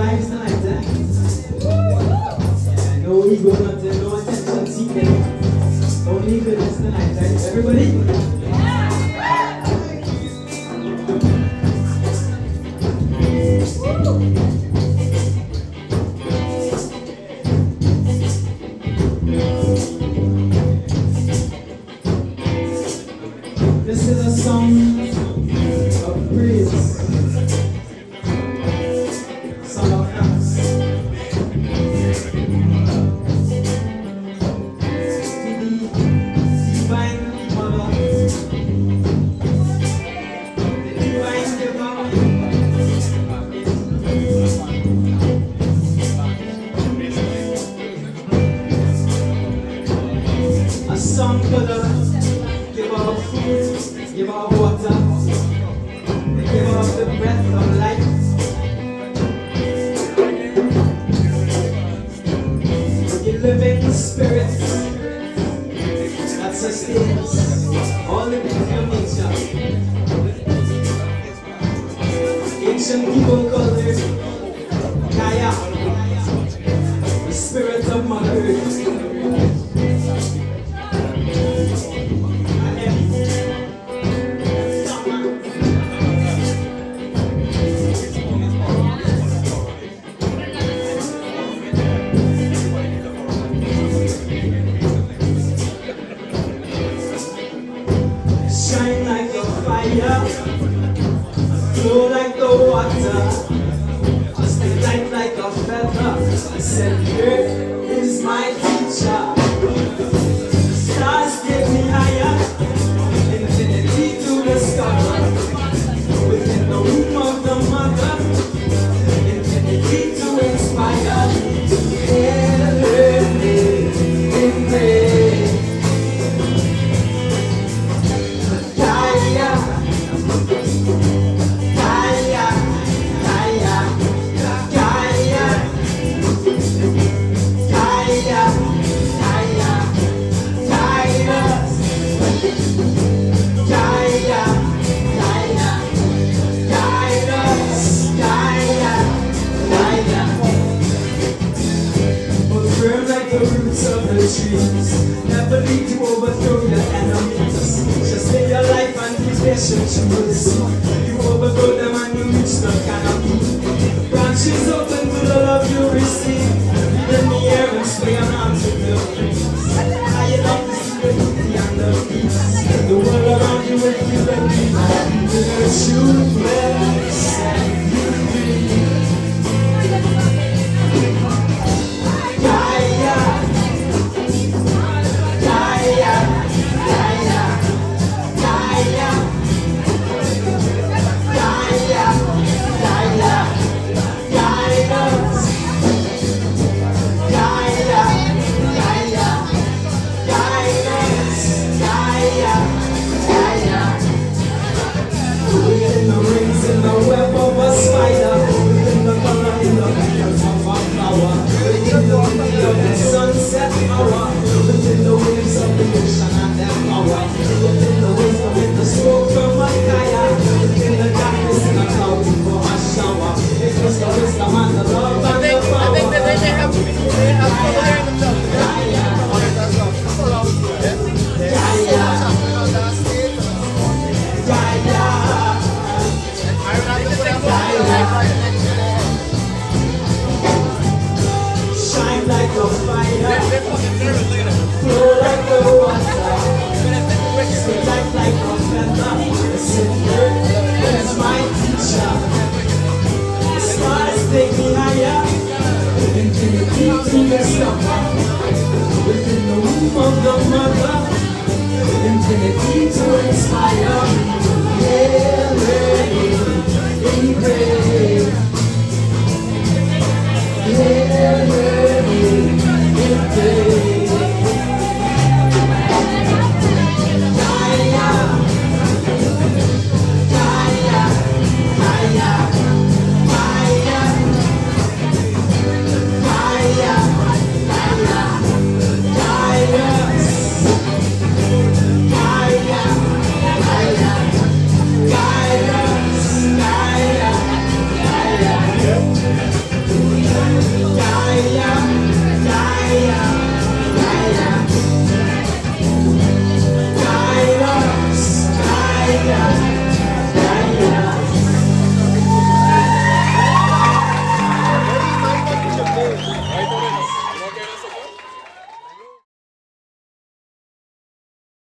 vibes tonight, eh? No ego, no attention seeking. Only tonight. Everybody? This is a song living spirits that sustains all living water. Just a knight like a feather. I said, here is my teacher. Never lead to overthrow your enemies Just live your life and be patient us. You overthrow them and you reach the canopy Branches open